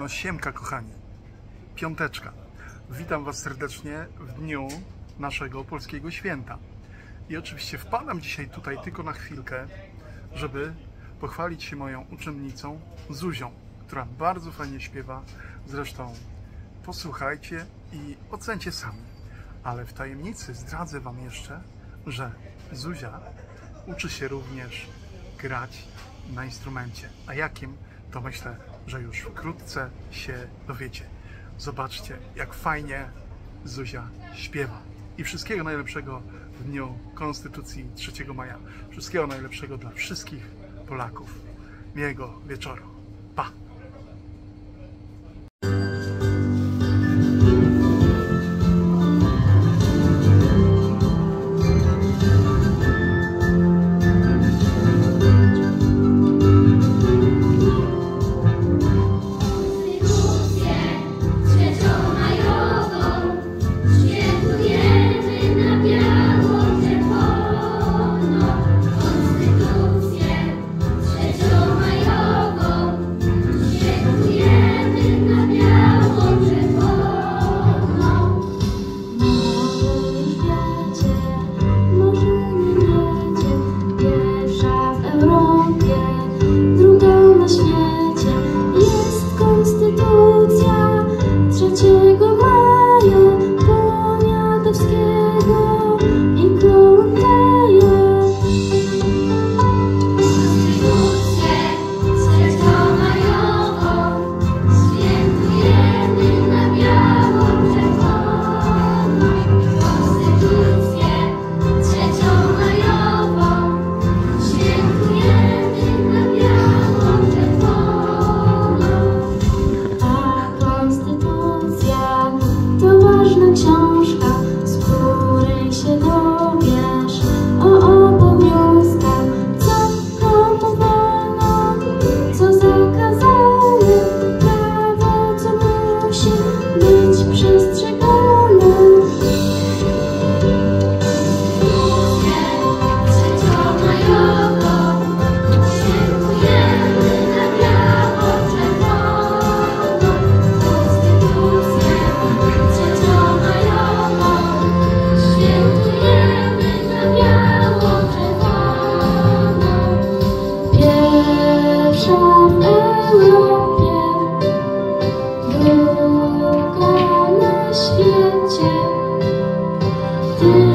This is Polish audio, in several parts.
No siemka kochani, piąteczka. Witam Was serdecznie w dniu naszego polskiego święta. I oczywiście wpadam dzisiaj tutaj tylko na chwilkę, żeby pochwalić się moją uczennicą Zuzią, która bardzo fajnie śpiewa. Zresztą posłuchajcie i ocencie sami. Ale w tajemnicy zdradzę Wam jeszcze, że Zuzia uczy się również grać na instrumencie. A jakim, to myślę, że już wkrótce się dowiecie. Zobaczcie, jak fajnie Zuzia śpiewa. I wszystkiego najlepszego w dniu Konstytucji 3 maja. Wszystkiego najlepszego dla wszystkich Polaków. Miłego wieczoru. Pa!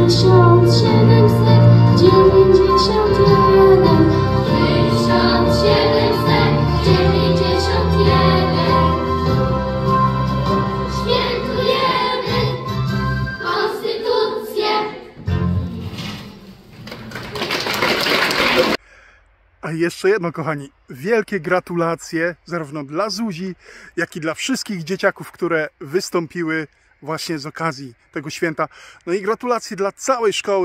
Tysiąc siedemset dziewięćdziesiąt jeden, siedemset dziewięćdziesiąt jeden. Świętujemy Konstytucję. A jeszcze jedno, kochani, wielkie gratulacje zarówno dla Zuzi, jak i dla wszystkich dzieciaków, które wystąpiły właśnie z okazji tego święta. No i gratulacje dla całej szkoły.